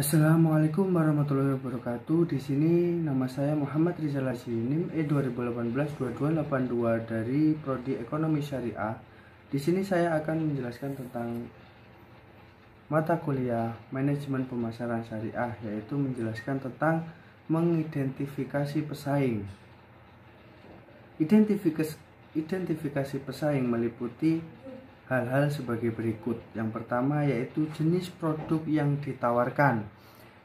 Assalamualaikum warahmatullahi wabarakatuh. Di sini nama saya Muhammad Rizal Asinim E 2018-2282 dari Prodi Ekonomi Syariah. Di sini saya akan menjelaskan tentang mata kuliah Manajemen Pemasaran Syariah yaitu menjelaskan tentang mengidentifikasi pesaing. Identifikasi identifikasi pesaing meliputi hal-hal sebagai berikut. Yang pertama yaitu jenis produk yang ditawarkan.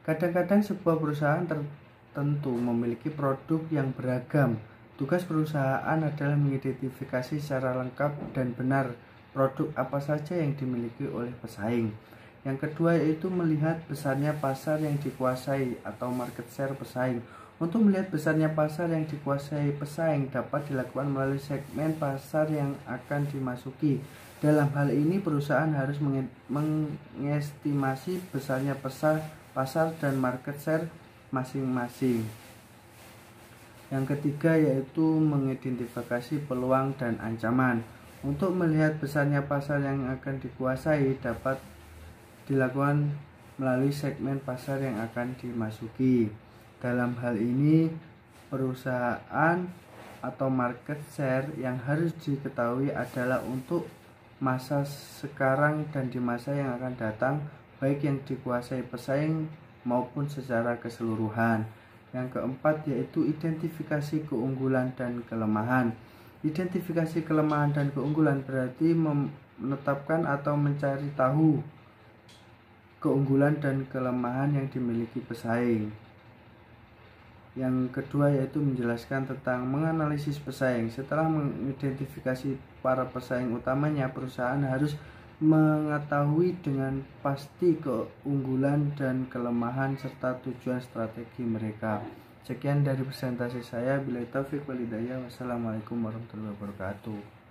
Kadang-kadang sebuah perusahaan tertentu memiliki produk yang beragam. Tugas perusahaan adalah mengidentifikasi secara lengkap dan benar produk apa saja yang dimiliki oleh pesaing. Yang kedua yaitu melihat besarnya pasar yang dikuasai atau market share pesaing. Untuk melihat besarnya pasar yang dikuasai pesaing dapat dilakukan melalui segmen pasar yang akan dimasuki. Dalam hal ini perusahaan harus mengestimasi besarnya pasar, pasar dan market share masing-masing. Yang ketiga yaitu mengidentifikasi peluang dan ancaman. Untuk melihat besarnya pasar yang akan dikuasai dapat dilakukan melalui segmen pasar yang akan dimasuki. Dalam hal ini, perusahaan atau market share yang harus diketahui adalah untuk masa sekarang dan di masa yang akan datang, baik yang dikuasai pesaing maupun secara keseluruhan. Yang keempat yaitu identifikasi keunggulan dan kelemahan. Identifikasi kelemahan dan keunggulan berarti menetapkan atau mencari tahu keunggulan dan kelemahan yang dimiliki pesaing. Yang kedua yaitu menjelaskan tentang menganalisis pesaing. Setelah mengidentifikasi para pesaing utamanya, perusahaan harus mengetahui dengan pasti keunggulan dan kelemahan serta tujuan strategi mereka. Sekian dari presentasi saya. Bila taufik walidaya. Wassalamualaikum warahmatullahi wabarakatuh.